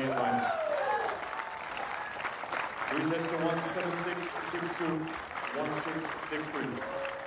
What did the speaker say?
Gabba Irvine. Recess to 17662, 1663.